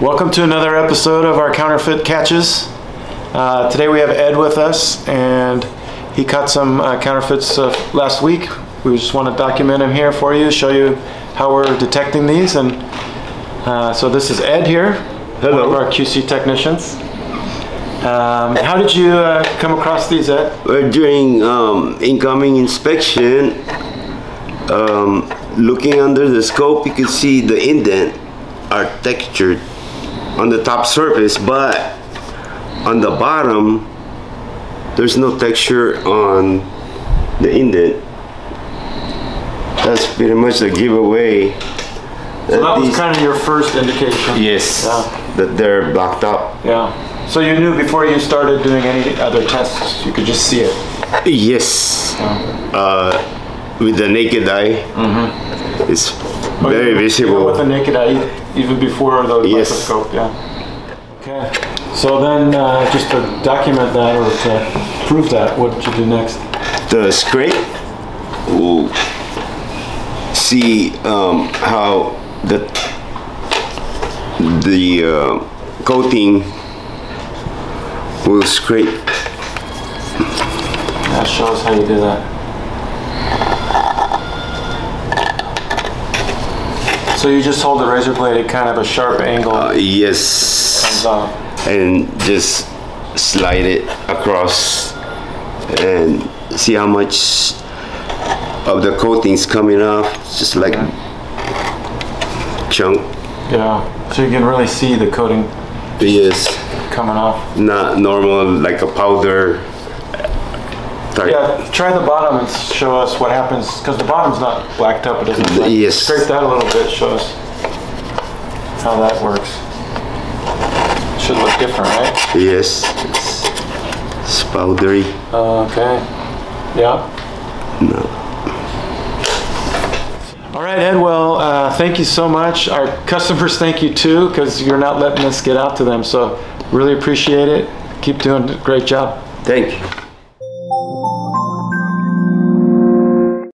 Welcome to another episode of our counterfeit catches. Uh, today we have Ed with us, and he caught some uh, counterfeits uh, last week. We just want to document them here for you, show you how we're detecting these. And uh, so this is Ed here, Hello. one of our QC technicians. Um, how did you uh, come across these, Ed? Well, during um, incoming inspection, um, looking under the scope, you can see the indent are textured on the top surface, but on the bottom, there's no texture on the indent. That's pretty much the giveaway. So that was kind of your first indication. yes, Yeah. that they're blacktopped. Yeah. So you knew before you started doing any other tests, you could just see it. Yes, uh, with the naked eye, it's very visible. With the naked eye, even before the Yes. microscope, yeah. Okay. So then, uh, just to document that or to prove that, what did you do next? the scrape will see um, how the the uh, coating will scrape That shows how you do that. So you just hold the razor blade at kind of a sharp angle. uh, yes and just slide it across and see how much of the coating's coming off just like chunk Yeah. So you can really see the coating yes coming off. not normal like a powder type. Yeah, try the bottom and show us what happens, because the bottom's not blacktopped, it doesn't look like. Yes. Scrape that a little bit, show us how that works. Should look different, right? Yes, it's, it's powdery. Okay, yeah. No. All right, Ed, well, uh, thank you so much. Our customers thank you too, because you're not letting us get out to them, so really appreciate it. Keep doing a great job. Thank you.